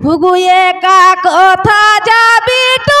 হুগুয়ে কা কথা যাবি তো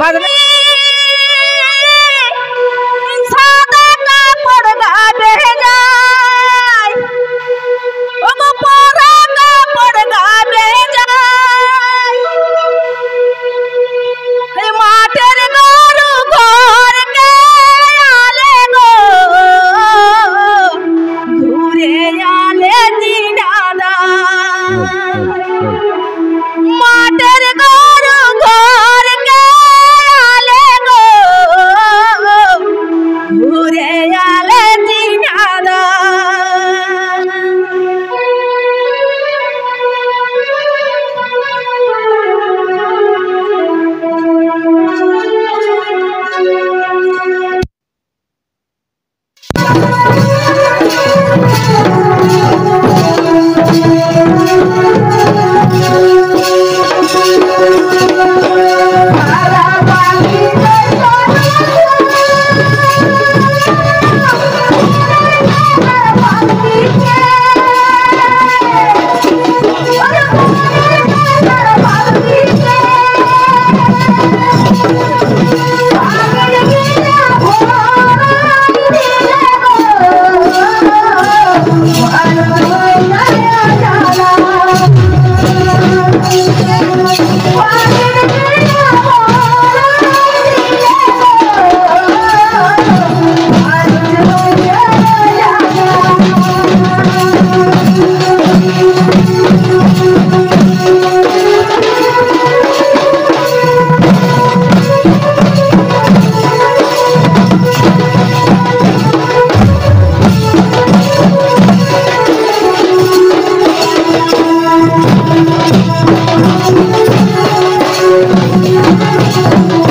बाद में Thank you. Why よし!